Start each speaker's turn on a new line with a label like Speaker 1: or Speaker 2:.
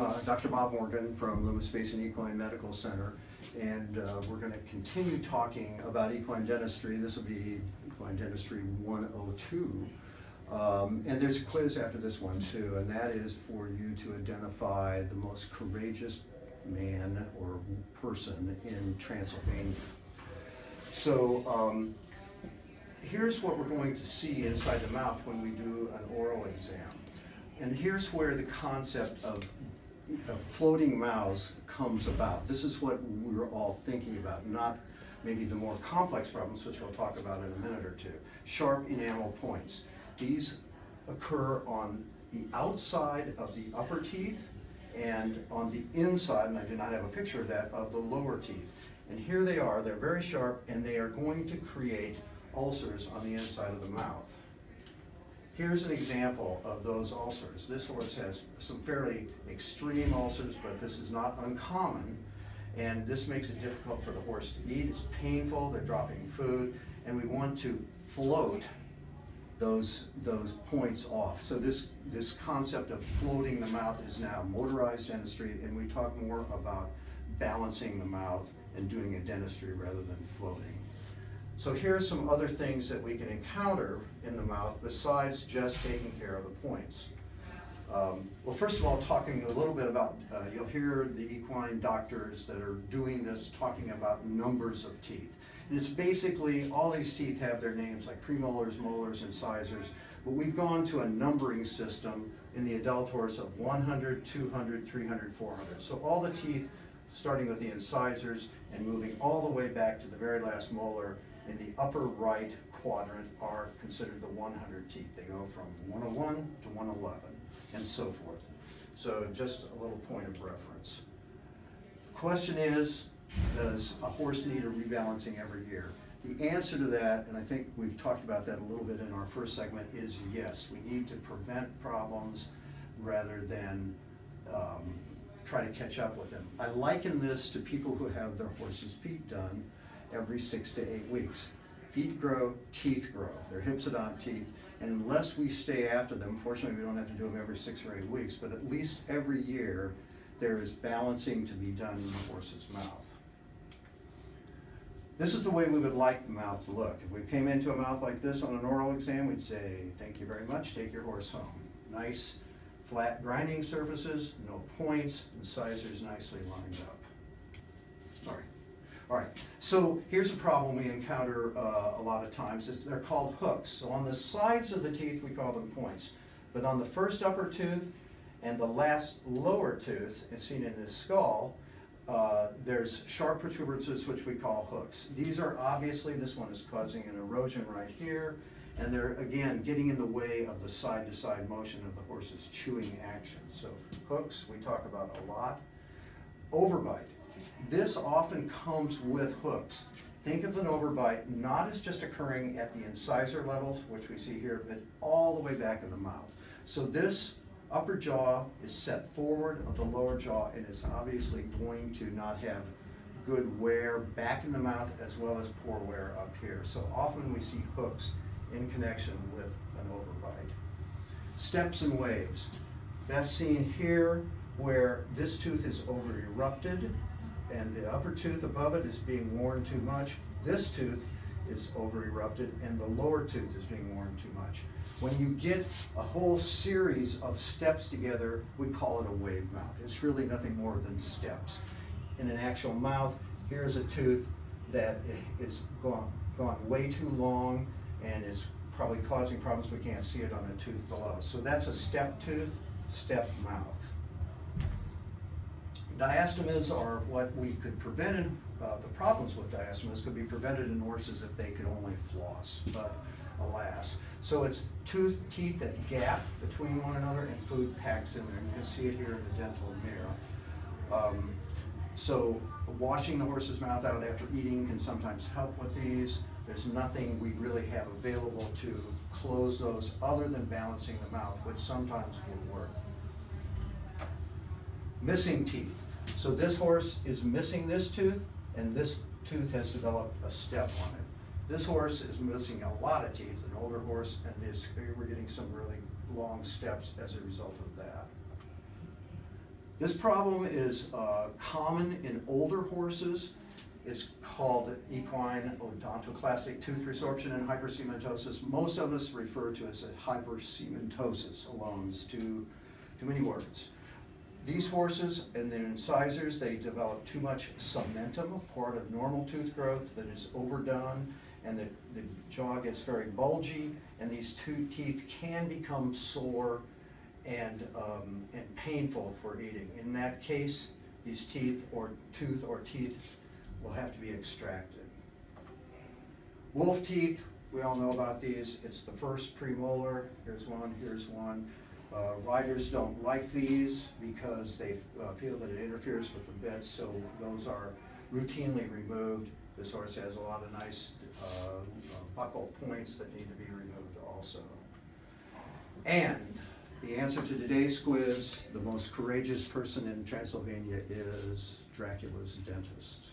Speaker 1: Uh, Dr. Bob Morgan from Loomis and Equine Medical Center, and uh, we're going to continue talking about equine dentistry. This will be Equine Dentistry 102. Um, and there's a quiz after this one too, and that is for you to identify the most courageous man or person in Transylvania. So um, here's what we're going to see inside the mouth when we do an oral exam. And here's where the concept of, of floating mouths comes about. This is what we're all thinking about, not maybe the more complex problems, which we'll talk about in a minute or two. Sharp enamel points. These occur on the outside of the upper teeth and on the inside, and I do not have a picture of that, of the lower teeth. And here they are, they're very sharp, and they are going to create ulcers on the inside of the mouth. Here's an example of those ulcers. This horse has some fairly extreme ulcers, but this is not uncommon. And this makes it difficult for the horse to eat. It's painful, they're dropping food, and we want to float those, those points off. So this, this concept of floating the mouth is now motorized dentistry, and we talk more about balancing the mouth and doing a dentistry rather than floating. So here are some other things that we can encounter in the mouth besides just taking care of the points. Um, well, first of all, talking a little bit about, uh, you'll hear the equine doctors that are doing this talking about numbers of teeth. And it's basically, all these teeth have their names like premolars, molars, incisors, but we've gone to a numbering system in the adult horse of 100, 200, 300, 400. So all the teeth, starting with the incisors and moving all the way back to the very last molar, in the upper right quadrant are considered the 100 teeth. They go from 101 to 111 and so forth. So just a little point of reference. The question is, does a horse need a rebalancing every year? The answer to that, and I think we've talked about that a little bit in our first segment, is yes. We need to prevent problems rather than um, try to catch up with them. I liken this to people who have their horse's feet done every six to eight weeks. Feet grow, teeth grow. They're hypsodont teeth. And unless we stay after them, fortunately we don't have to do them every six or eight weeks, but at least every year there is balancing to be done in the horse's mouth. This is the way we would like the mouth to look. If we came into a mouth like this on an oral exam, we'd say, thank you very much, take your horse home. Nice, flat grinding surfaces, no points, incisors nicely lined up. All right, so here's a problem we encounter uh, a lot of times. It's, they're called hooks. So on the sides of the teeth, we call them points. But on the first upper tooth and the last lower tooth, as seen in this skull, uh, there's sharp protuberances, which we call hooks. These are obviously, this one is causing an erosion right here, and they're, again, getting in the way of the side-to-side -side motion of the horse's chewing action. So hooks, we talk about a lot. Overbite. This often comes with hooks. Think of an overbite not as just occurring at the incisor levels, which we see here, but all the way back in the mouth. So this upper jaw is set forward of the lower jaw and it's obviously going to not have good wear back in the mouth as well as poor wear up here. So often we see hooks in connection with an overbite. Steps and waves. Best seen here where this tooth is over erupted and the upper tooth above it is being worn too much. This tooth is over erupted and the lower tooth is being worn too much. When you get a whole series of steps together, we call it a wave mouth. It's really nothing more than steps. In an actual mouth, here's a tooth that is gone, gone way too long and is probably causing problems. We can't see it on a tooth below. So that's a step tooth, step mouth. Diastemas are what we could prevent, uh, the problems with diastemas could be prevented in horses if they could only floss, but alas. So it's tooth, teeth that gap between one another and food packs in there. You can see it here in the dental mirror. Um, so washing the horse's mouth out after eating can sometimes help with these. There's nothing we really have available to close those other than balancing the mouth, which sometimes will work. Missing teeth. So this horse is missing this tooth, and this tooth has developed a step on it. This horse is missing a lot of teeth, an older horse, and this, we're getting some really long steps as a result of that. This problem is uh, common in older horses. It's called equine odontoclastic tooth resorption and hypercementosis. Most of us refer to it as hypercementosis alone. It's too, too many words. These horses and their incisors, they develop too much cementum, a part of normal tooth growth that is overdone, and the, the jaw gets very bulgy, and these two teeth can become sore and, um, and painful for eating. In that case, these teeth or tooth or teeth will have to be extracted. Wolf teeth, we all know about these. It's the first premolar. Here's one, here's one. Uh, riders don't like these because they uh, feel that it interferes with the bit, so those are routinely removed. This horse has a lot of nice uh, uh, buccal points that need to be removed also. And the answer to today's quiz, the most courageous person in Transylvania is Dracula's dentist.